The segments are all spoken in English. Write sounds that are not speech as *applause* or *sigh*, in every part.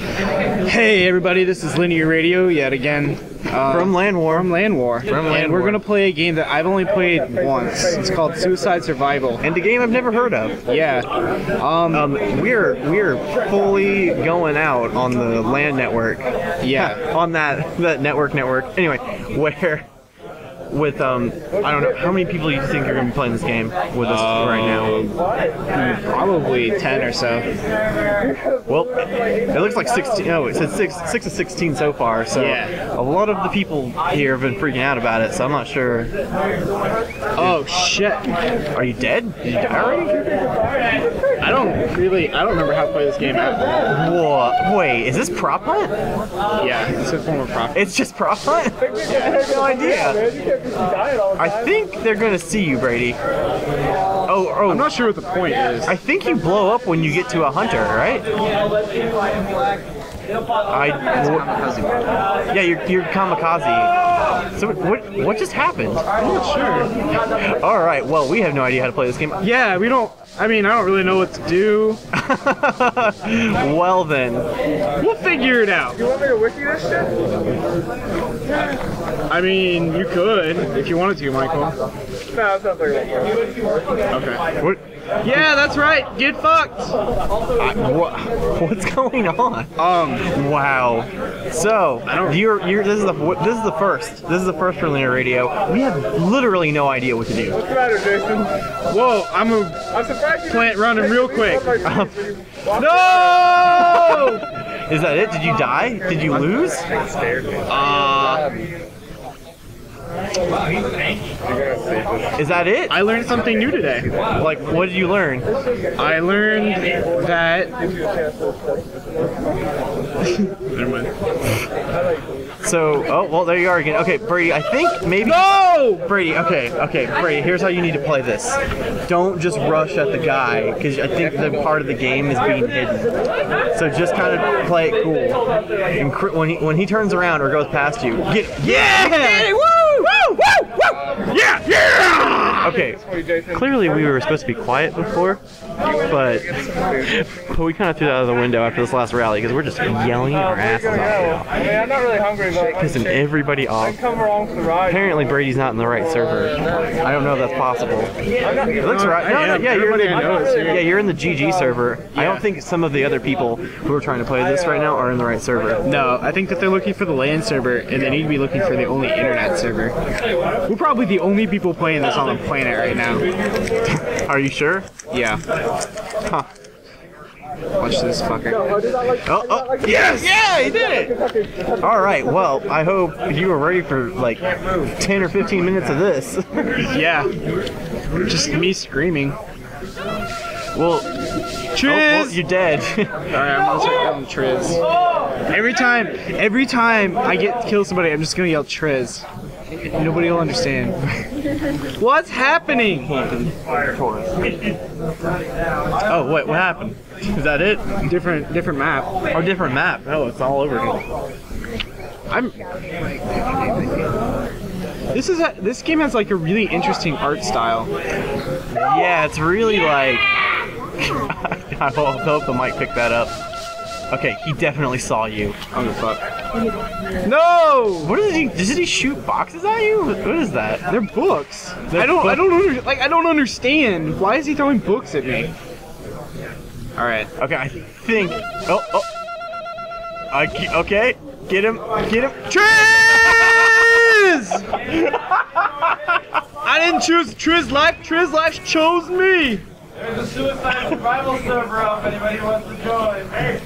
Hey everybody, this is Linear Radio yet again. Uh, From LAN War. from LAN War. From and Land we're War. gonna play a game that I've only played once. It's called Suicide Survival. And a game I've never heard of. Yeah. Um, Um, we're we're fully going out on the LAN network. yeah. *laughs* on that that network network. Anyway, where with um I don't know how many people you think you're gonna be playing this game with us right now. Probably 10 or so. Well, it looks like 16. No, it says six six to 16 so far. So Yeah. a lot of the people here have been freaking out about it. So I'm not sure. Oh shit. Are you dead? Did you die already? I don't really, I don't remember how to play this game out. Whoa, wait, is this prop hunt? Yeah, it's a form of profit. It's just prop hunt? *laughs* I had no idea. I think they're gonna see you, Brady. Oh, oh. I'm not sure what the point is. I think you blow up when you get to a hunter, right? I. Yeah, you're, you're kamikaze. So what what just happened? I'm not sure. All right. Well, we have no idea how to play this game. Yeah, we don't, I mean, I don't really know what to do. *laughs* well then, We'll figure it out. You want me to wiki this shit? I mean, you could if you wanted to, Michael. No, it sounds like Okay. what? Yeah, that's right. Get fucked. I, wha- *laughs* what's going on? Um, Wow. So you're you're this is the this is the first this is the first for Linear Radio. We have literally no idea what to do. What's the matter, Jason? whoa, I'm a I'm surprised you plant running real quick. No! Is that it? Did you die? Did you lose? Uh, Is that it? I learned something new today. Like, what did you learn? I learned that. Never mind. So, oh well, there you are again. Okay, Brady, I think maybe. No! Brady, okay, okay, Brady. Here's how you need to play this. Don't just rush at the guy, because I think the part of the game is being hidden. So just kind of play it cool. And cr- when he when he turns around or goes past you, get yeah, woo, yeah, yeah. Okay, clearly we were supposed to be quiet before, but but *laughs* we kind of threw that out of the window after this last rally because we're just yelling our asses off now, I mean, I'm not really hungry, but pissing everybody off. come along for the ride. Apparently Brady's not in the right server. I don't know if that's possible. It looks right. No, no, yeah, you're in the, Everybody I know is here. yeah, you're in the GG server. I don't think some of the other people who are trying to play this right now are in the right server. No, I think that they're looking for the LAN server, and they need to be looking for the only internet server. We're probably the only people playing this on the planet right now. *laughs* Are you sure? Yeah. Huh. Watch this fucker. Oh, oh, yes! Yeah, he did it! All right, well, I hope you were ready for like 10 or 15 minutes of this. *laughs* Yeah. Just me screaming. well, oh, Triz! well, you're dead. *laughs* Alright, I'm gonna start yelling Triz. Every time, every time I get to kill somebody, I'm just gonna yell Triz. Nobody will understand. What's happening? oh, wait, what happened? Is that it? Different, different map. Or different map? Oh, it's all over again. I'm. This is a, this game has like a really interesting art style. Yeah, it's really like. *laughs* I hope the mic picked that up. Okay, he definitely saw you. Oh the fuck. No! What did he? Did he shoot boxes at you? What is that? They're books. I don't. I don't under, like. I don't understand. Why is he throwing books at me? All right. Okay, I think. Oh, oh. I okay, get him, get him. Triz! *laughs* I didn't choose Triz life. Triz life chose me. There's a suicide survival server up. Anybody wants to join? Hey,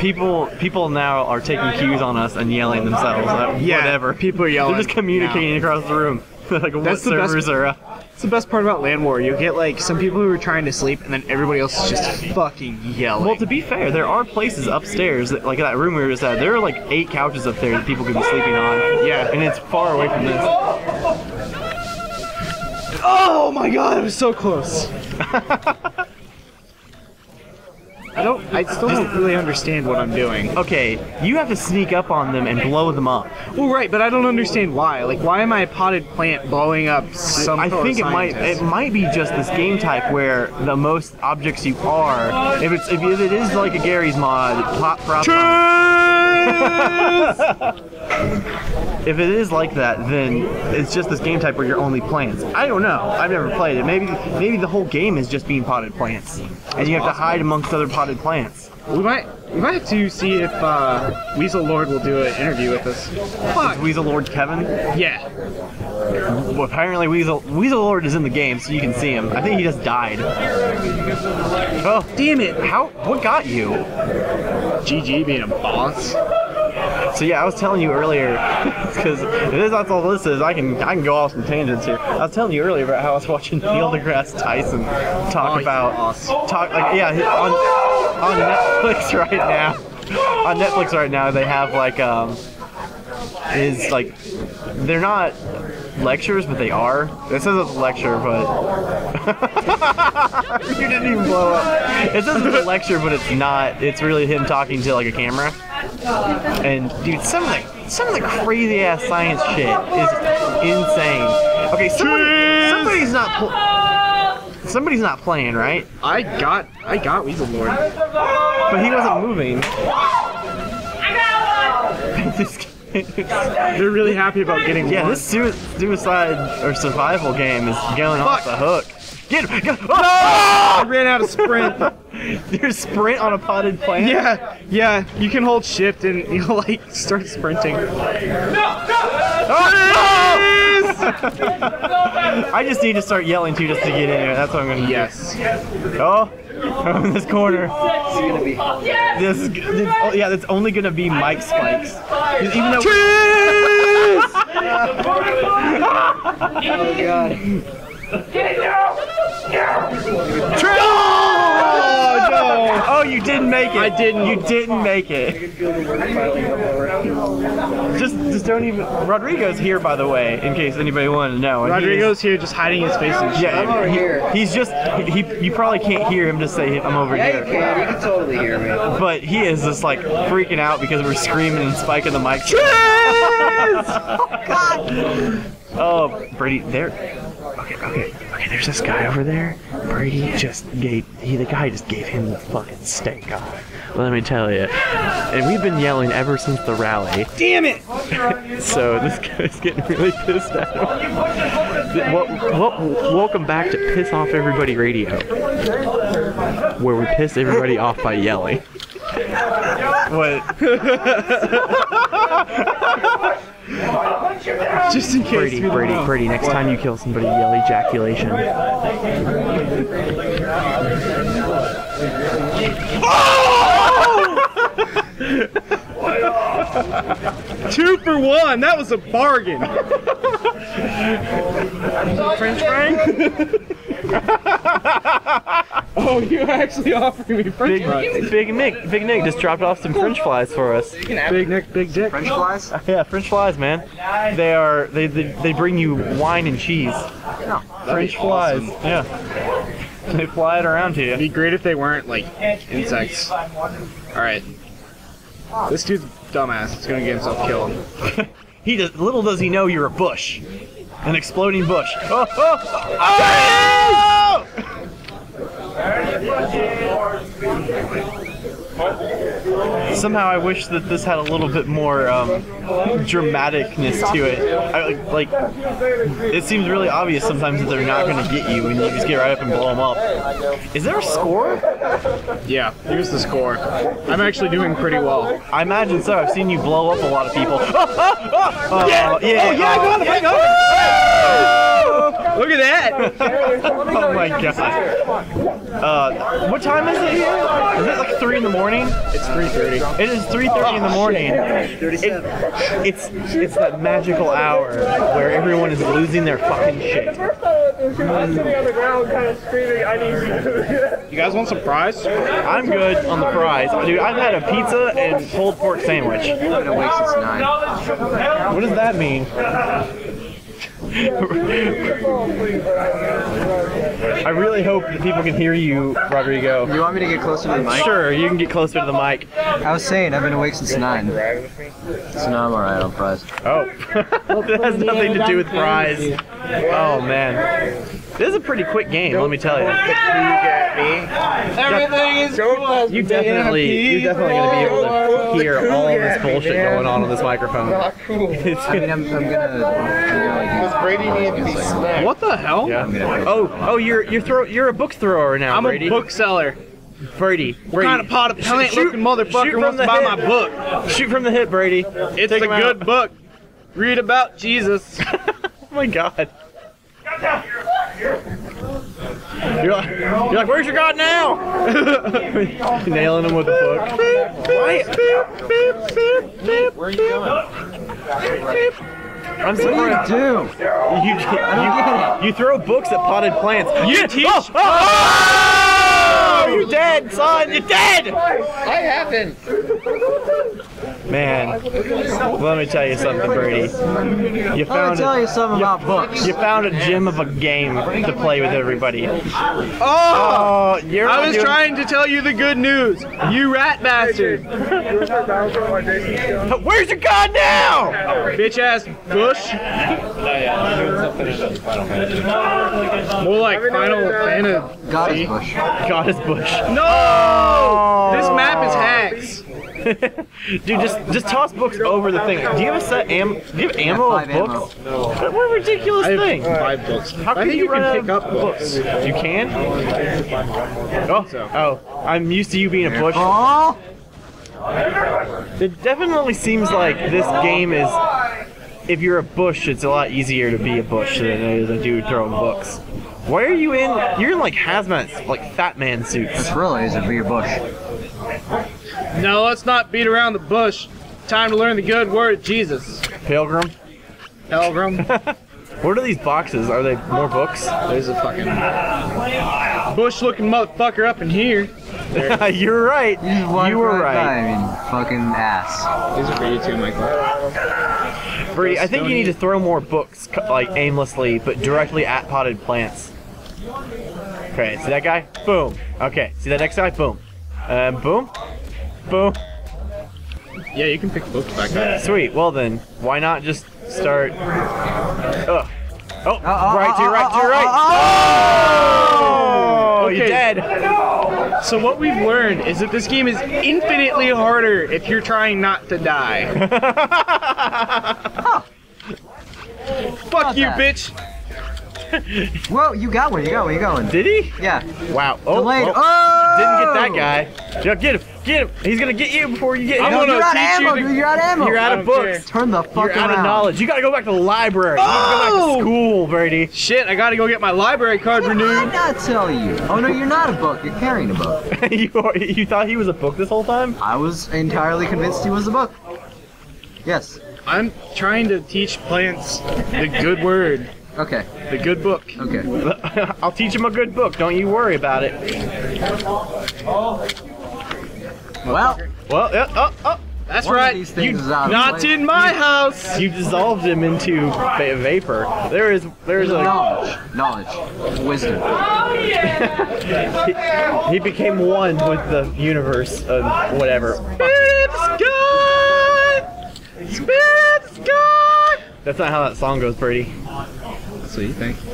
People, people now are taking cues on us and yelling themselves. Uh, whatever. People are yelling. They're just communicating across the room. *laughs* like what That's the best- servers are. Uh, It's the best part about LAN War. You get like some people who are trying to sleep, and then everybody else is just fucking yelling. Well, to be fair, there are places upstairs, that, like that room we were just at. There are like eight couches up there that people could be sleeping on. Yeah. and it's far away from this. oh my god, it was so close. *laughs* I don't. I still don't really understand what I'm doing. Okay, you have to sneak up on them and blow them up. Well, right, but I don't understand why. Like, why am I a potted plant blowing up some? I think it might it might be just this game type where the most objects you are, if it's if it is like a Garry's Mod, pop prop. If it is like that, then it's just this game type where you're only plants. I don't know. I've never played it. Maybe maybe the whole game is just being potted plants, and you have to hide amongst other potted plants. We might. We might have to see if uh, Weasel Lord will do an interview with us. Fuck. Weasel Lord Kevin. Yeah. Well, apparently Weasel Weasel Lord is in the game, so you can see him. I think he just died. Oh, Damn it. how? What got you? GG being a boss. So yeah, I was telling you earlier, *laughs* because if this that's all this is, I can I can go off some tangents here. I was telling you earlier about how I was watching Neil deGrasse Tyson talk Oh, about talk like yeah on on Netflix *laughs* right now. On Netflix right now, they have like um is like they're not lectures, but they are. It says it's a lecture, but *laughs* you didn't even blow up. It says it's a lecture, but it's not. It's really him talking to like a camera. And dude, some of the some of the crazy ass science shit is insane. Okay, somebody, somebody's not pl- somebody's not playing, right? I got. I got Weasel Lord. But he wasn't moving. *laughs* They're really happy about getting yeah, one. this sui- suicide or survival game is going off the hook. Get him! Go. Ah! I Oh! ran out of sprint. *laughs* Your sprint on a potted plant? yeah, yeah. You can hold shift and you'll *laughs* like start sprinting. Ah! Ah! I just need to start yelling too just to get in there. That's what I'm gonna do. Yes. Oh, *laughs* in this corner. This, is- this, oh, yeah, it's only gonna be Mike Spikes. Even though *laughs* Oh no! Oh, you didn't make it. I didn't. You didn't make it. Just, just don't even. Rodrigo's here, by the way, in case anybody wanted to know. and he is- Rodrigo's here just hiding his face in shit. Yeah, he- here. he's just. He, you probably can't hear him just say, "I'm over Yeah, you can. You can totally hear me. But he is just like freaking out because we're screaming and spiking the mic. Oh God. *laughs* Oh, Brady, there. Okay, okay, okay. There's this guy over there. Brady just gave he the guy just gave him the fucking stink eye. Let me tell you. And we've been yelling ever since the rally. Damn it! *laughs* So this guy's getting really pissed at him. What, what, welcome back to Piss Off Everybody Radio, where we piss everybody off by yelling. What? *laughs* *laughs* Just in case. Brady, we don't Brady, know. Brady, next time you kill somebody, yell ejaculation. *laughs* Two for one. That was a bargain. French fry? *laughs* *laughs* oh, you actually offered me French Big, fries. Big Nick, Big Nick just dropped off some French fries for us. Big Nick, big dick. French flies? *laughs* Yeah, French fries, man. They are they they, they bring you wine and cheese. French flies. Yeah. They fly it around to you. It'd be great if they weren't like insects. All right. This dude's dumbass. He's gonna get himself killed. *laughs* He does, little does he know you're a bush, an exploding bush. *laughs* Oh, oh, oh! oh! Somehow I wish that this had a little bit more um, dramaticness to it. I, like, it seems really obvious sometimes that they're not going to get you, and you just get right up and blow them up. Is there a score? Yeah, here's the score. I'm actually doing pretty well. I imagine so. I've seen you blow up a lot of people. *laughs* Oh, yeah, yeah, Oh, yeah, go on the yeah. Look at that! Oh my god. Uh, what time is it here? Is it like three in the morning? It's 3:30. It is 3:30 in the morning. It- it's it's that magical hour where everyone is losing their fucking shit. You guys want some fries? I'm good on the fries, dude. I've had a pizza and pulled pork sandwich. I've been awake since 9. What does that mean? I really hope that people can hear you, Rodrigo. You want me to get closer to the mic? Sure, you can get closer to the mic. I was saying, I've been awake since 9. So now I'm alright on fries. Oh, *laughs* that has nothing to do with prize. Oh man, this is a pretty quick game. Let me tell you. Everything is cool. You definitely, you're definitely gonna be able to hear all of this bullshit going on on this microphone. *laughs* It's I mean, I'm, I'm gonna. I'm gonna like, Brady need to be smacked. What the hell? yeah. Oh, oh, you're you're throw you're a book thrower now, I'm Brady. a bookseller. Brady. What kind of pot of plant looking motherfucker wants to buy my book? Shoot from the hip, Brady. It's Take a him out. good book. Read about Jesus. *laughs* oh my god. You're like, you're like, where's your God now? *laughs* Nailing him with a book. Where are you going? I'm surprised. do? You, you, you throw books at potted plants. You teach- Oh, oh, oh, you're dead, son. You're dead. I haven't. Man, let me tell you something, Brady. You Let me found tell a, you something about books. you found a gem of a game to play with everybody. Oh! Oh, you're I was doing- trying to tell you the good news. You rat bastard. Where's your God now? Bitch ass Bush. More like Final Fantasy. Goddess Bush. Goddess Bush. No! Oh. This map is hacks. *laughs* Dude, just just toss books over the thing. Do you have a set am? Do you have ammo of five ammo. books? What what a ridiculous I have thing! five books. How I can think you, you run can out pick of up books. You can. Oh, oh! I'm used to you being a bush. Oh! It definitely seems like this game is. If you're a bush, it's a lot easier to be a bush than it is a dude throwing books. Why are you in? You're in like hazmat, like fat man suits. It's really is a beer bush. No, let's not beat around the bush. Time to learn the good word Jesus. Pilgrim. Pilgrim. *laughs* What are these boxes? Are they more books? There's a fucking bush looking motherfucker up in here. *laughs* You're right. You just You were right. by. I mean, fucking ass. These are for you too, Michael. Brady, I think you need to throw more books like aimlessly, but directly at potted plants. Okay, see that guy? Boom. Okay, see that next guy? Boom. Um, boom. Boom. Yeah, you can pick books back up. Sweet. Well then, why not just start? Ugh. Oh, oh, right to your oh, right, to your oh, right. Oh, you're dead. So what we've learned is that this game is infinitely harder if you're trying not to die. *laughs* Fuck you, that? bitch. *laughs* Whoa, you got one, you got one, you got one. Did he? Yeah. Wow. Oh, Delayed. oh. Oh! Didn't get that guy. Yo, get him. Get him. He's gonna get you before you get I'm him. No, gonna you're out of teach you to... dude. You're out of ammo. You're out of don't books. Turn the fuck You're out of knowledge. You gotta go back to the library. You need to go back Oh! to school, Brady. Shit, I gotta go get my library card Did I renewed. not tell you? Oh no, you're not a book. You're carrying a book. *laughs* you, you thought he was a book this whole time? I was entirely convinced he was a book. Yes. I'm trying to teach plants the good word, Okay. the good book. Okay. *laughs* I'll teach him a good book. Don't you worry about it. Well, Well, yeah, oh, oh. That's One right. these You- is out not in my house. You dissolved him into va- vapor. There is, there's a. knowledge, knowledge, wisdom. Oh, *laughs* he, he became one with the universe of whatever. Spirit of the sky. Spirit of the sky. That's not how that song goes, Brady. So you think?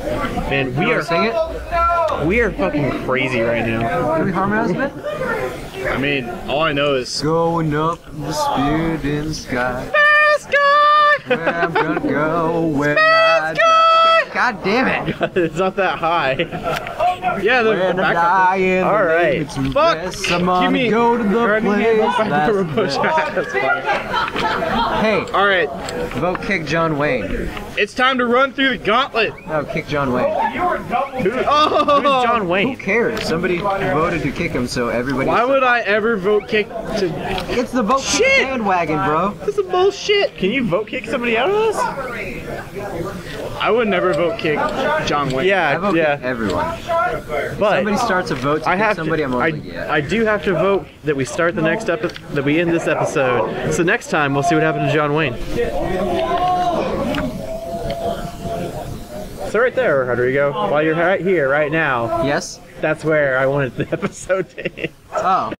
Man, we You are sing it? we are fucking crazy right now. Can we harmonize a bit? I mean, all I know is Going up the spirit in the sky. Spirit of the Where I'm gonna go when I die. God damn it! *laughs* it's not that high. *laughs* sky. Yeah, the When I backup. die in All the name Fuck. rest, I'm Give me- go to the Turn place back to a that's bush. Hey, All right, vote kick John Wayne. it's time to run through the gauntlet. No, kick John Wayne. Oh, Who's John Wayne? Who cares? Somebody voted to kick him, so everybody. Why would I ever vote kick to? It's the vote kick bandwagon, bro. This is bullshit. Can you vote kick somebody out of this? I would never vote kick John Wayne. I Yeah, vote yeah. kick everyone. But Somebody starts a vote to I have somebody. to. I'm I, yeah. I do have to vote that we start the next episode. That we end this episode. So next time we'll see what happened to John Wayne. So right there, Rodrigo, while you're right here, right now, Yes? that's where I wanted the *laughs* episode to end. Oh.